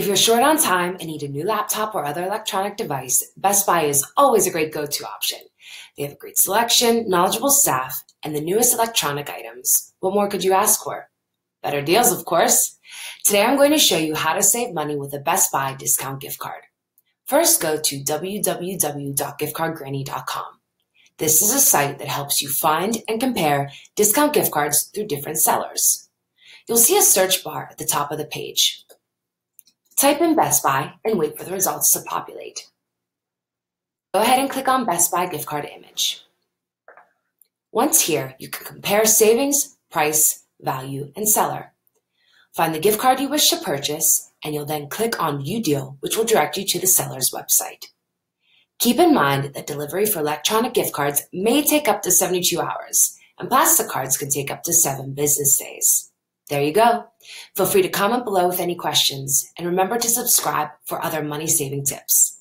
If you're short on time and need a new laptop or other electronic device, Best Buy is always a great go to option. They have a great selection, knowledgeable staff, and the newest electronic items. What more could you ask for? Better deals, of course. Today I'm going to show you how to save money with a Best Buy discount gift card. First, go to www.giftcardgranny.com. This is a site that helps you find and compare discount gift cards through different sellers. You'll see a search bar at the top of the page. Type in Best Buy and wait for the results to populate. Go ahead and click on Best Buy gift card image. Once here, you can compare savings, price, value, and seller. Find the gift card you wish to purchase, and you'll then click on View Deal, which will direct you to the seller's website. Keep in mind that delivery for electronic gift cards may take up to 72 hours, and plastic cards can take up to seven business days. There you go. Feel free to comment below with any questions and remember to subscribe for other money saving tips.